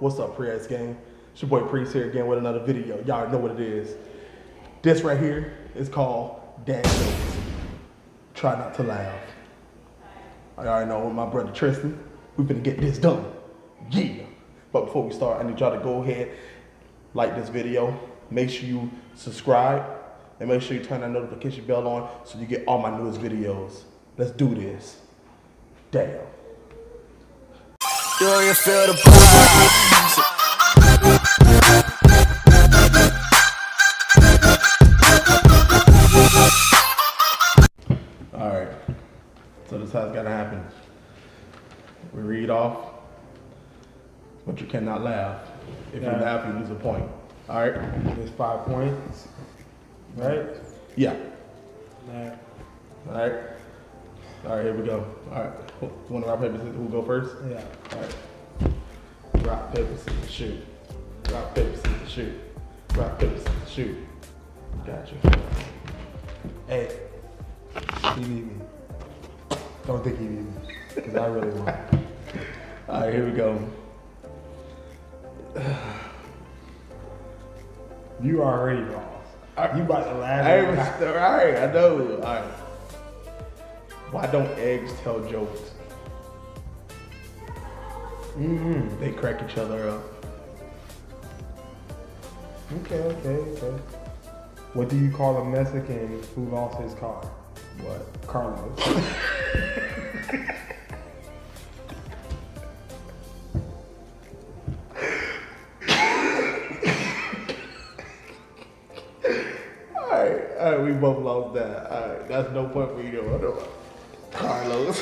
What's up, Priest Gang? It's your boy Priest here again with another video. Y'all know what it is. This right here is called Dad Jokes. Try not to laugh. I already know with my brother Tristan, we finna get this done. Yeah. But before we start, I need y'all to go ahead, like this video, make sure you subscribe, and make sure you turn that notification bell on so you get all my newest videos. Let's do this. Damn. Do you feel the vibes? All right. So this has gotta happen. We read off, but you cannot laugh. If you laugh, you lose a point. All right. There's five points, right? Yeah. Alright. All right. All right. Here we go. All right. Who want to rock paper scissors? Who go first? Yeah. All right. Rock paper scissors shoot. Rock paper scissors shoot. Rock paper scissors shoot. Gotcha. Hey, he need me. Don't think he need me, cause I really want. All right. Here we go. You already lost. You about to laugh? I ain't all right, I know. All right. Why don't eggs tell jokes? Mhm. They crack each other up. Okay, okay, okay. What do you call a Mexican who lost his car? What? Carlos. All right, all right, we both lost that. All right, that's no point for you to wonder about. Carlos.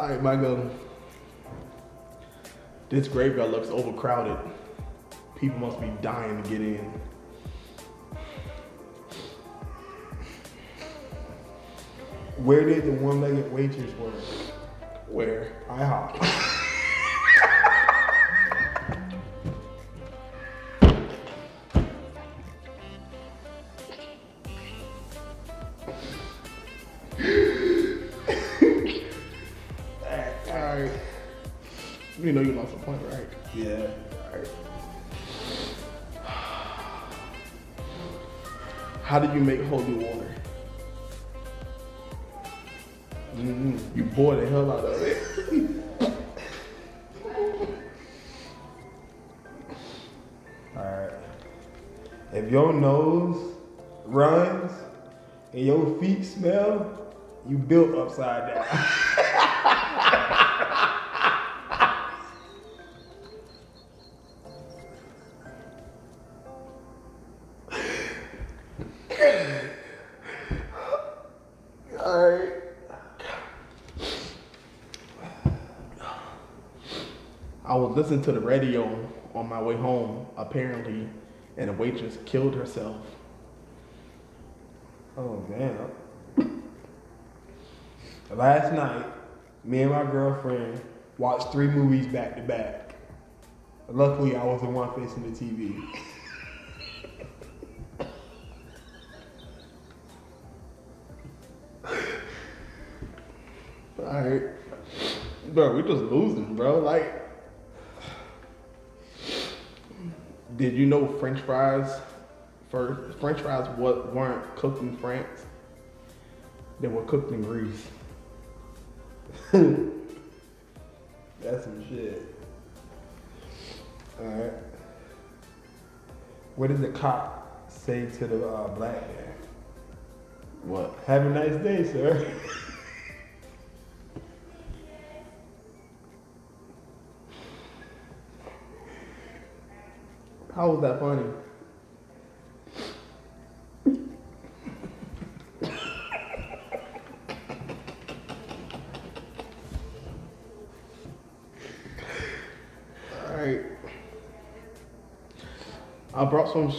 All right, my go. This graveyard looks overcrowded. People must be dying to get in. Where did the one-legged waitress work? Where? IHOP. You know you lost a point, right? Yeah. All right. How did you make holy water? Mm-hmm. You boil the hell out of it. Alright. If your nose runs and your feet smell, you built upside down. was listening to the radio on my way home, apparently, and a waitress killed herself. Oh damn. Last night, me and my girlfriend watched three movies back to back. Luckily, I was the one facing the TV. All right. Bro, we just losing, bro. Like, did you know French fries? First, French fries what weren't cooked in France. They were cooked in Greece. That's some shit. Alright. What did the cop say to the uh, black man? What? Have a nice day, sir. How was that funny? All right. I brought some.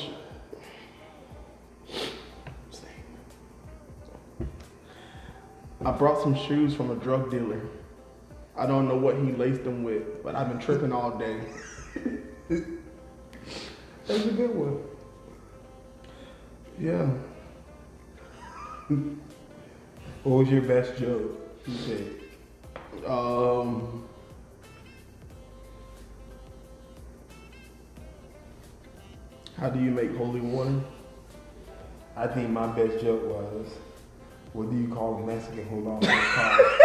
I brought some shoes from a drug dealer. I don't know what he laced them with, but I've been tripping all day. That's a good one. Yeah. What was your best joke? You said. Um, how do you make holy water? I think my best joke was, what do you call a Mexican who lost his car?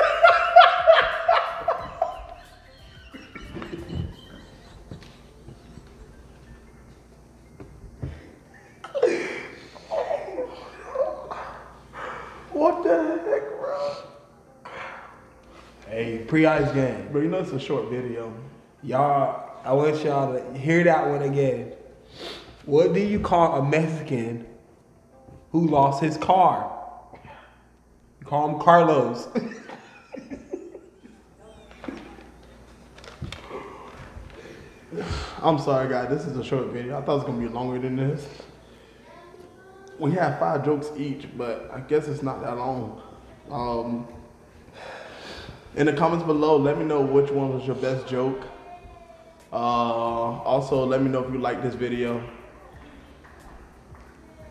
What the heck, bro? hey, pre-ice game. Bro, you know it's a short video. Y'all, I want y'all to hear that one again. What do you call a Mexican who lost his car? You call him Carlos. I'm sorry, guys. This is a short video. I thought it was gonna be longer than this. We have five jokes each, but I guess it's not that long. Um, in the comments below, let me know which one was your best joke. Uh, also, let me know if you like this video.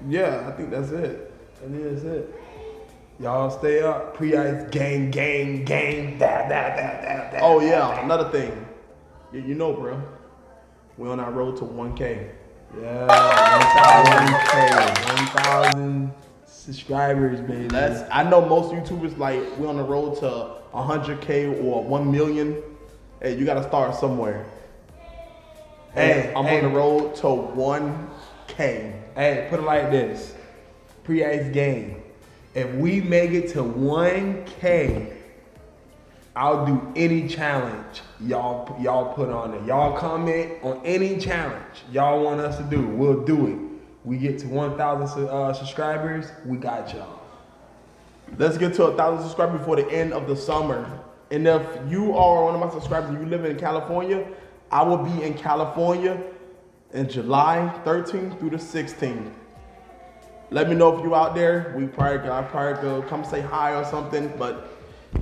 Yeah, I think that's it. And that's it. Y'all stay up. Pre-ice gang, gang, gang. Da, da, da, da, da. Oh yeah, another thing. You, you know, bro. We're on our road to 1K. Yeah, 1,000 1,000 subscribers, baby. That's I know most YouTubers like we're on the road to 100k or 1 million. Hey, you gotta start somewhere. Hey, I'm hey. on the road to 1k. Hey, put it like this. Pre-ice game. If we make it to 1K, I'll do any challenge y'all y'all put on it. Y'all comment on any challenge y'all want us to do. We'll do it. We get to 1,000 uh, subscribers, we got y'all. Let's get to thousand subscribers before the end of the summer. And if you are one of my subscribers and you live in California, I will be in California in July 13th through the 16th. Let me know if you out there. We probably I probably go come say hi or something. But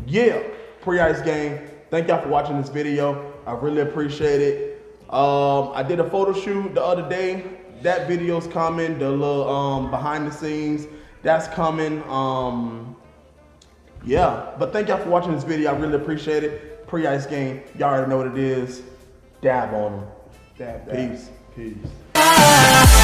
yeah, pre-ice game. Thank y'all for watching this video. I really appreciate it. Um, I did a photo shoot the other day. That video's coming. The little um, behind the scenes that's coming. Um, yeah, but thank y'all for watching this video. I really appreciate it. Pre-ice game. Y'all already know what it is. Dab on them. Dab, dab. Peace. Peace.